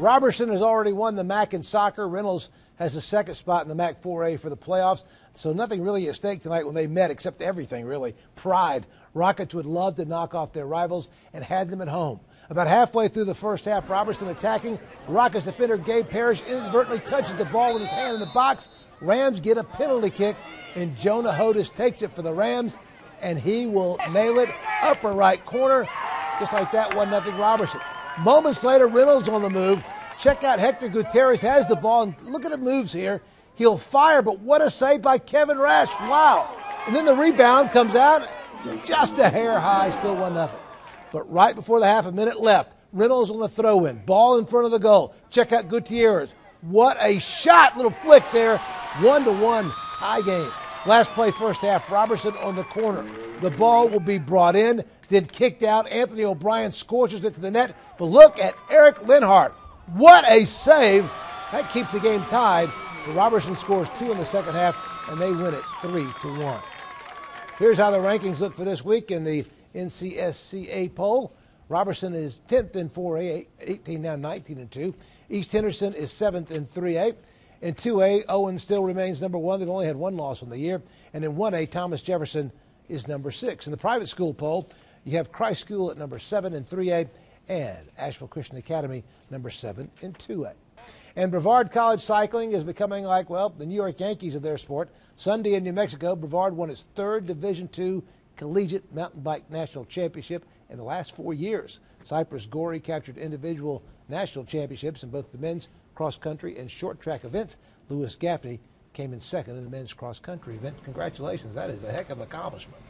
Roberson has already won the MAC in soccer. Reynolds has the second spot in the MAC 4A for the playoffs. So nothing really at stake tonight when they met, except everything really. Pride. Rockets would love to knock off their rivals and had them at home. About halfway through the first half, Roberson attacking. Rockets defender Gabe Parrish inadvertently touches the ball with his hand in the box. Rams get a penalty kick, and Jonah Hodis takes it for the Rams, and he will nail it upper right corner. Just like that, one nothing Roberson. Moments later, Reynolds on the move. Check out Hector Gutierrez has the ball, and look at the moves here. He'll fire, but what a save by Kevin Rash. Wow. And then the rebound comes out just a hair high, still 1 nothing. But right before the half a minute left, Reynolds on the throw in, ball in front of the goal. Check out Gutierrez. What a shot, little flick there. One to one, high game. Last play, first half, Roberson on the corner. The ball will be brought in, then kicked out. Anthony O'Brien scorches it to the net. But look at Eric Linhart. What a save. That keeps the game tied. The Roberson scores two in the second half, and they win it three to one. Here's how the rankings look for this week in the NCSCA poll. Roberson is 10th in 4A, 18 now 19 and 2. East Henderson is 7th in 3A. In 2A, Owen still remains number one. They've only had one loss on the year. And in 1A, Thomas Jefferson is number six. In the private school poll, you have Christ School at number seven in 3A and Asheville Christian Academy number seven in 2A. And Brevard College Cycling is becoming like, well, the New York Yankees of their sport. Sunday in New Mexico, Brevard won its third Division II Collegiate Mountain Bike National Championship in the last four years. Cypress Gorry captured individual national championships in both the men's cross country and short track events. Lewis Gaffney came in second in the men's cross country event. Congratulations, that is a heck of an accomplishment.